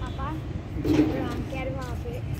पापा राम कह रहे वहाँ पे